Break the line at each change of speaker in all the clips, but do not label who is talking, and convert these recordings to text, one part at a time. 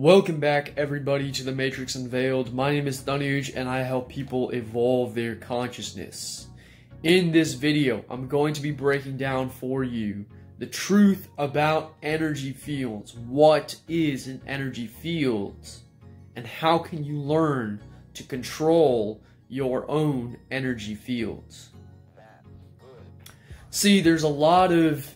Welcome back, everybody, to the Matrix Unveiled. My name is Tanuj, and I help people evolve their consciousness. In this video, I'm going to be breaking down for you the truth about energy fields. What is an energy field? And how can you learn to control your own energy fields? See, there's a lot of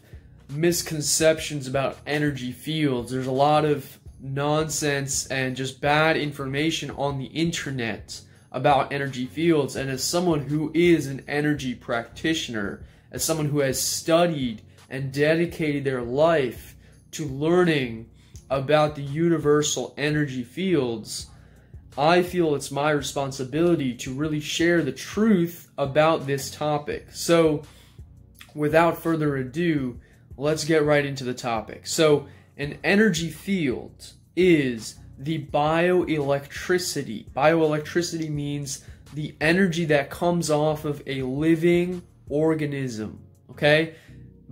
misconceptions about energy fields. There's a lot of nonsense and just bad information on the internet about energy fields. And as someone who is an energy practitioner, as someone who has studied and dedicated their life to learning about the universal energy fields, I feel it's my responsibility to really share the truth about this topic. So, without further ado, let's get right into the topic. So, an energy field is the bioelectricity. Bioelectricity means the energy that comes off of a living organism. Okay?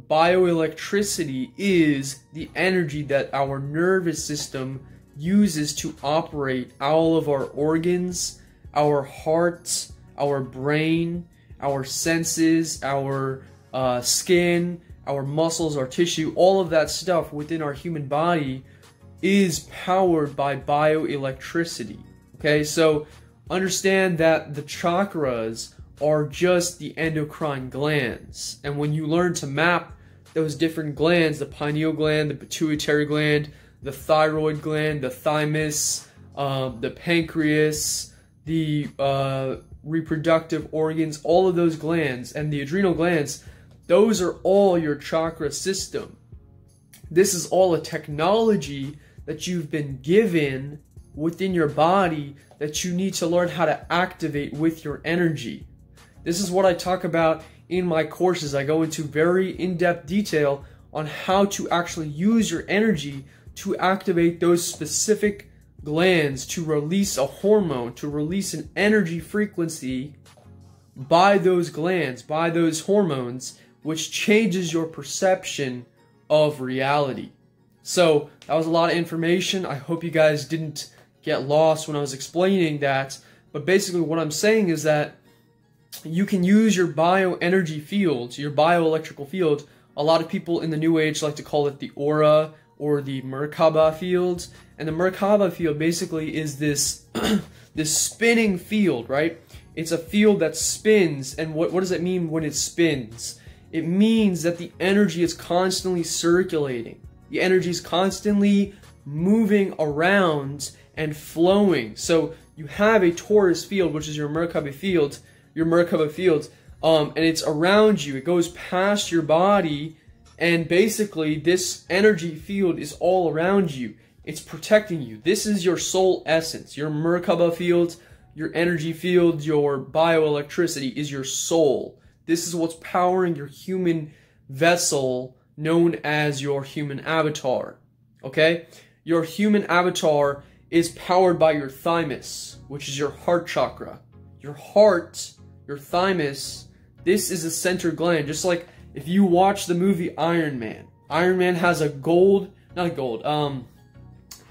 Bioelectricity is the energy that our nervous system uses to operate all of our organs, our hearts, our brain, our senses, our uh, skin, our muscles, our tissue, all of that stuff within our human body is powered by bioelectricity. Okay, so understand that the chakras are just the endocrine glands. And when you learn to map those different glands, the pineal gland, the pituitary gland, the thyroid gland, the thymus, um, the pancreas, the uh, reproductive organs, all of those glands, and the adrenal glands, those are all your chakra system. This is all a technology that you've been given within your body that you need to learn how to activate with your energy. This is what I talk about in my courses. I go into very in depth detail on how to actually use your energy to activate those specific glands to release a hormone, to release an energy frequency by those glands, by those hormones, which changes your perception of reality. So that was a lot of information. I hope you guys didn't get lost when I was explaining that. But basically what I'm saying is that you can use your bioenergy fields, your bioelectrical field. A lot of people in the new age like to call it the aura or the Merkaba field. And the Merkaba field basically is this this spinning field, right? It's a field that spins. And what, what does it mean when it spins? It means that the energy is constantly circulating. The energy is constantly moving around and flowing. So you have a torus field, which is your Merkaba field, your Merkaba field, um, and it's around you. It goes past your body, and basically this energy field is all around you. It's protecting you. This is your soul essence. Your Merkaba field, your energy field, your bioelectricity is your soul. This is what's powering your human vessel known as your human avatar. Okay? Your human avatar is powered by your thymus, which is your heart chakra. Your heart, your thymus, this is a center gland. Just like if you watch the movie Iron Man, Iron Man has a gold, not a gold, um,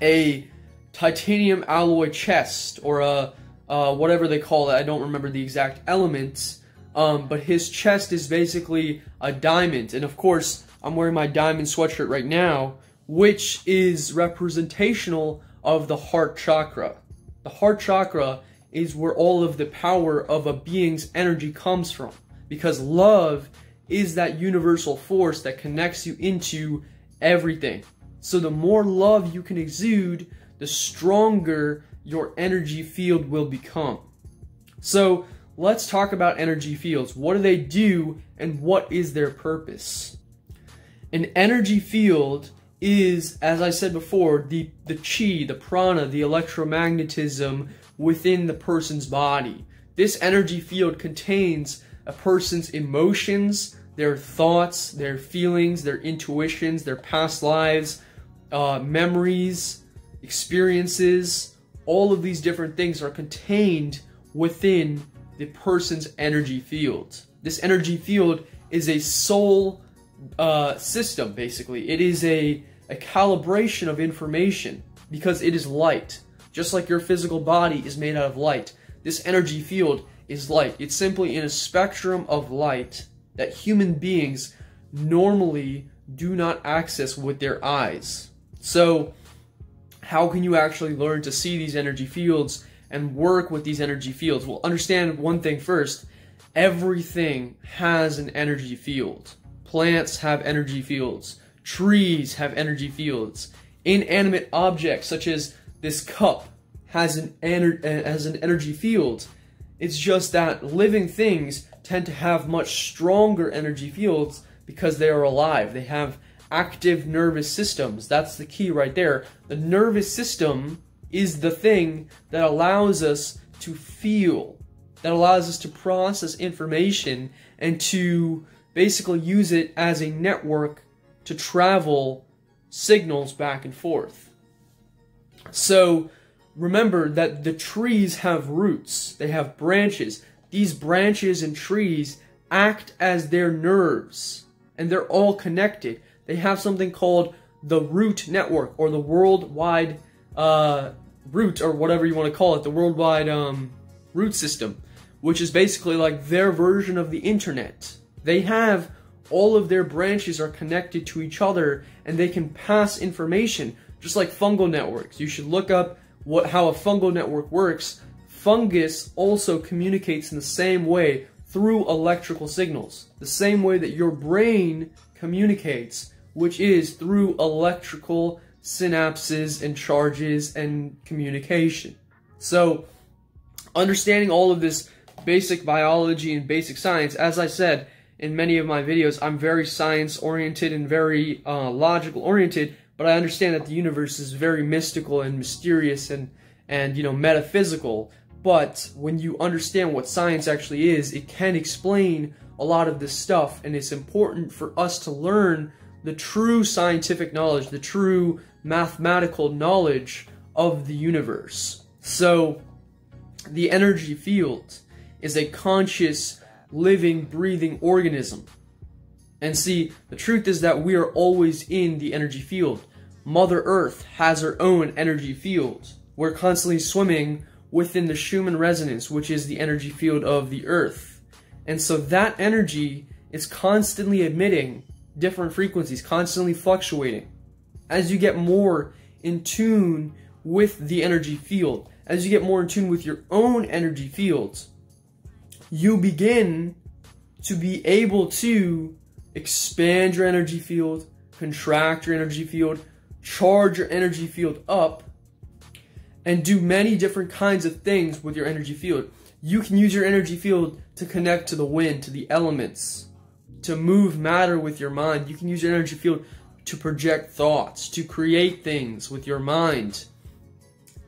a titanium alloy chest or a uh, whatever they call it. I don't remember the exact elements. Um, but his chest is basically a diamond. And of course, I'm wearing my diamond sweatshirt right now, which is representational of the heart chakra. The heart chakra is where all of the power of a being's energy comes from. Because love is that universal force that connects you into everything. So the more love you can exude, the stronger your energy field will become. So let's talk about energy fields. What do they do and what is their purpose? An energy field is, as I said before, the, the chi, the prana, the electromagnetism within the person's body. This energy field contains a person's emotions, their thoughts, their feelings, their intuitions, their past lives, uh, memories, experiences. All of these different things are contained within the person's energy field. This energy field is a soul uh, system, basically. It is a, a calibration of information. because it is light. Just like your physical body is made out of light, this energy field is light. It's simply in a spectrum of light that human beings normally do not access with their eyes. So, how can you actually learn to see these energy fields and work with these energy fields? Well, understand one thing first everything has an energy field. Plants have energy fields, trees have energy fields, inanimate objects such as this cup has an, ener- eh, has an energy field. It's just that living things tend to have much stronger energy fields because they are alive. They have active nervous systems. That's the key right there. The nervous system is the thing that allows us to feel, that allows us to process information and to basically use it as a network to travel signals back and forth. So remember that the trees have roots, they have branches. These branches and trees act as their nerves, and they're all connected. They have something called the root network or the worldwide uh, root or whatever you want to call it, the worldwide um, root system, which is basically like their version of the internet. They have all of their branches are connected to each other and they can pass information just like fungal networks. You should look up what how a fungal network works. Fungus also communicates in the same way through electrical signals, the same way that your brain communicates, which is through electrical synapses and charges and communication. So, understanding all of this basic biology and basic science, as I said, in many of my videos, I'm very science oriented and very uh, logical oriented, but I understand that the universe is very mystical and mysterious and, and you know, metaphysical. But when you understand what science actually is, it can explain a lot of this stuff, and it's important for us to learn the true scientific knowledge, the true mathematical knowledge of the universe. So, the energy field is a conscious living, breathing organism. And see, the truth is that we are always in the energy field. Mother Earth has her own energy field. We're constantly swimming within the Schumann resonance, which is the energy field of the Earth. And so that energy is constantly emitting different frequencies, constantly fluctuating. As you get more in tune with the energy field, as you get more in tune with your own energy fields, you begin to be able to expand your energy field, contract your energy field, charge your energy field up, and do many different kinds of things with your energy field. You can use your energy field to connect to the wind, to the elements, to move matter with your mind. You can use your energy field to project thoughts, to create things with your mind,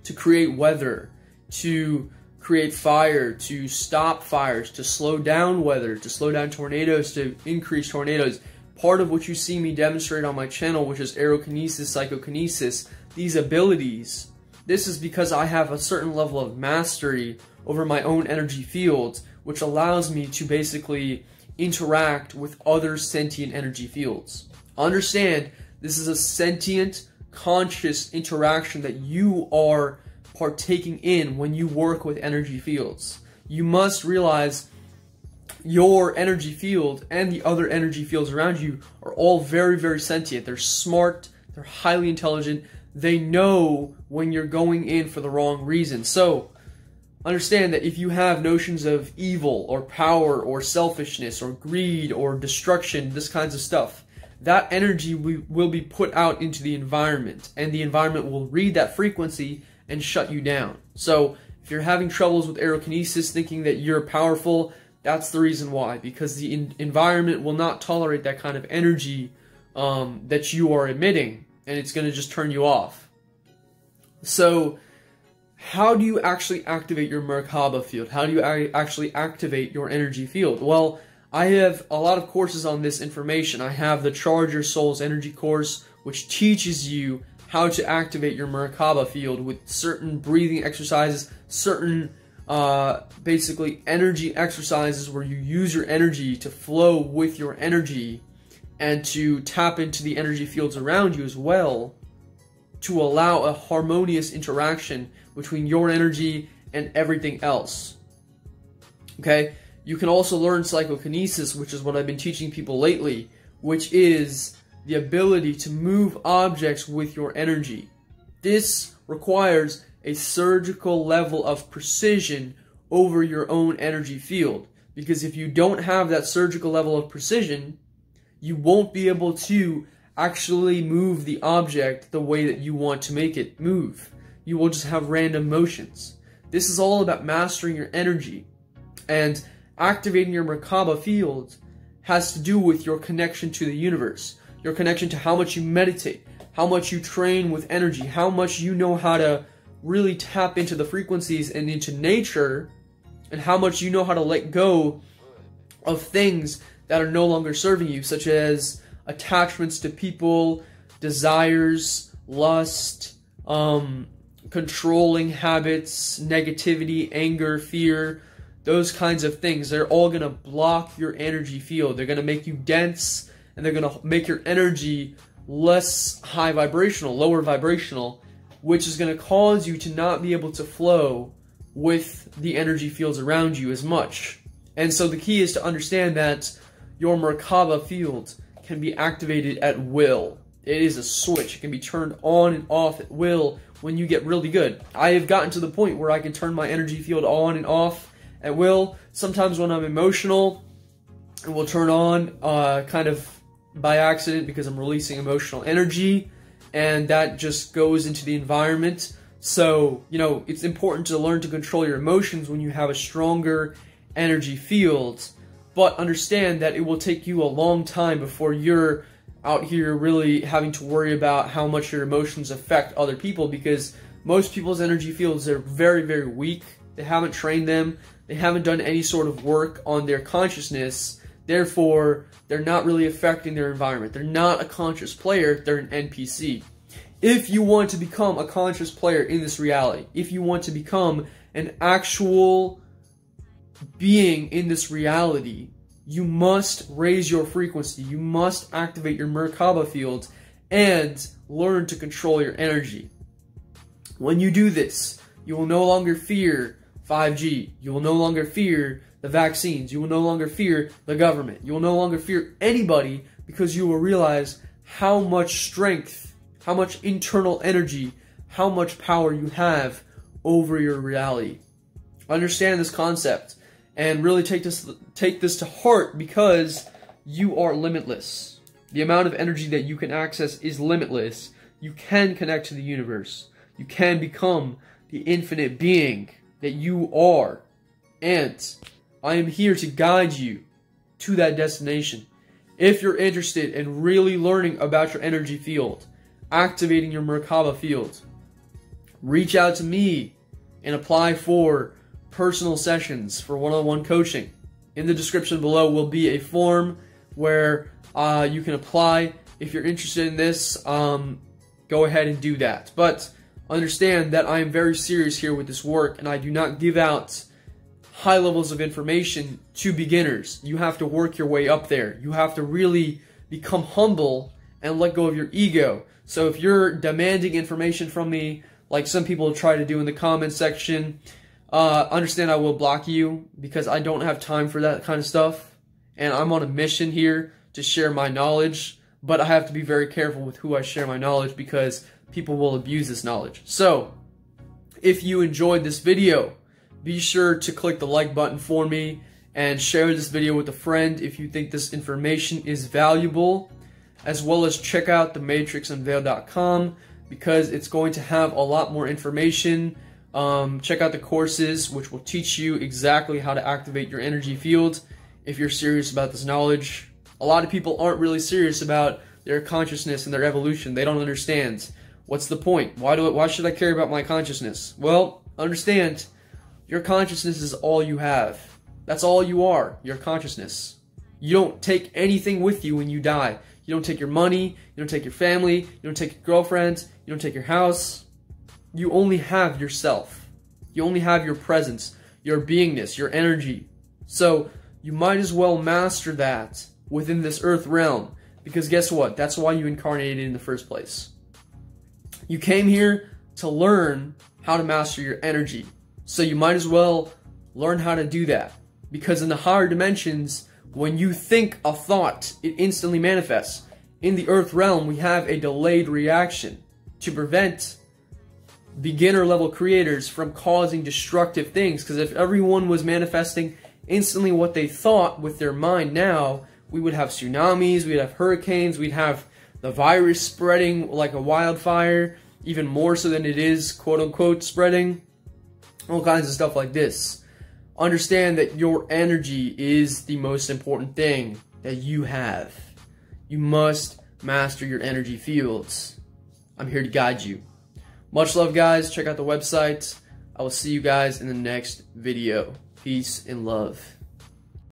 to create weather, to create fire, to stop fires, to slow down weather, to slow down tornadoes, to increase tornadoes. Part of what you see me demonstrate on my channel, which is aerokinesis, psychokinesis, these abilities, this is because I have a certain level of mastery over my own energy fields, which allows me to basically interact with other sentient energy fields. Understand, this is a sentient, conscious interaction that you are partaking in when you work with energy fields. You must realize your energy field and the other energy fields around you are all very, very sentient. They're smart, they're highly intelligent, they know when you're going in for the wrong reason. So, understand that if you have notions of evil or power or selfishness or greed or destruction, this kinds of stuff, that energy will be put out into the environment, and the environment will read that frequency and shut you down. So if you're having troubles with aerokinesis, thinking that you're powerful, that's the reason why. Because the environment will not tolerate that kind of energy um, that you are emitting, and it's going to just turn you off. So how do you actually activate your Merkaba field? How do you actually activate your energy field? Well, I have a lot of courses on this information. I have the Charge Your Soul's Energy course, which teaches you how to activate your Merkaba field with certain breathing exercises, certain uh, basically energy exercises where you use your energy to flow with your energy and to tap into the energy fields around you as well. To allow a harmonious interaction between your energy and everything else. Okay? You can also learn psychokinesis, which is what I've been teaching people lately, which is the ability to move objects with your energy. This requires a surgical level of precision over your own energy field. Because if you don't have that surgical level of precision, you won't be able to actually move the object the way that you want to make it move. You will just have random motions. This is all about mastering your energy. And activating your Merkaba field has to do with your connection to the universe, your connection to how much you meditate, how much you train with energy, how much you know how to really tap into the frequencies and into nature, and how much you know how to let go of things that are no longer serving you, such as attachments to people, desires, lust, um, controlling habits, negativity, anger, fear, those kinds of things. They're all going to block your energy field. They're going to make you dense and they're going to make your energy less high vibrational, lower vibrational, which is going to cause you to not be able to flow with the energy fields around you as much. And so the key is to understand that your Merkaba field can be activated at will. It is a switch. It can be turned on and off at will when you get really good. I have gotten to the point where I can turn my energy field on and off at will. Sometimes when I'm emotional, it will turn on uh, kind of by accident because I'm releasing emotional energy and that just goes into the environment. So, you know, it's important to learn to control your emotions when you have a stronger energy field, but understand that it will take you a long time before you're out here really having to worry about how much your emotions affect other people because most people's energy fields are very, very weak. They haven't trained them, they haven't done any sort of work on their consciousness. Therefore, they're not really affecting their environment. They're not a conscious player, they're an NPC. If you want to become a conscious player in this reality, if you want to become an actual being in this reality, you must raise your frequency. You must activate your Merkaba field and learn to control your energy. When you do this, you will no longer fear 5G. You will no longer fear the vaccines. You will no longer fear the government. You will no longer fear anybody because you will realize how much strength, how much internal energy, how much power you have over your reality. Understand this concept and really take this take this to heart because you are limitless. The amount of energy that you can access is limitless. You can connect to the universe. You can become the infinite being that you are. And I am here to guide you to that destination. If you're interested in really learning about your energy field, activating your Merkaba field, reach out to me and apply for personal sessions for one-on-one coaching. In the description below will be a form where uh, you can apply. If you're interested in this, um, go ahead and do that. But understand that I am very serious here with this work and I do not give out high levels of information to beginners. You have to work your way up there. You have to really become humble and let go of your ego. So if you're demanding information from me, like some people try to do in the comment section, uh, understand I will block you because I don't have time for that kind of stuff. And I'm on a mission here to share my knowledge, but I have to be very careful with who I share my knowledge because people will abuse this knowledge. So, if you enjoyed this video, be sure to click the like button for me and share this video with a friend if you think this information is valuable, as well as check out thematrixunveiled.com because it's going to have a lot more information um, check out the courses, which will teach you exactly how to activate your energy field if you're serious about this knowledge. A lot of people aren't really serious about their consciousness and their evolution. They don't understand. What's the point? Why do it, why should I care about my consciousness? Well, understand your consciousness is all you have. That's all you are, your consciousness. You don't take anything with you when you die. You don't take your money, you don't take your family, you don't take your girlfriend, you don't take your house, you only have yourself. You only have your presence, your beingness, your energy. So you might as well master that within this earth realm. Because guess what? That's why you incarnated in the first place. You came here to learn how to master your energy. So you might as well learn how to do that. Because in the higher dimensions, when you think a thought, it instantly manifests. In the earth realm, we have a delayed reaction to prevent beginner level creators from causing destructive things. Because if everyone was manifesting instantly what they thought with their mind now, we would have tsunamis, we'd have hurricanes, we'd have the virus spreading like a wildfire, even more so than it is quote unquote spreading. All kinds of stuff like this. Understand that your energy is the most important thing that you have. You must master your energy fields. I'm here to guide you. Much love, guys. Check out the website. I will see you guys in the next video. Peace and love.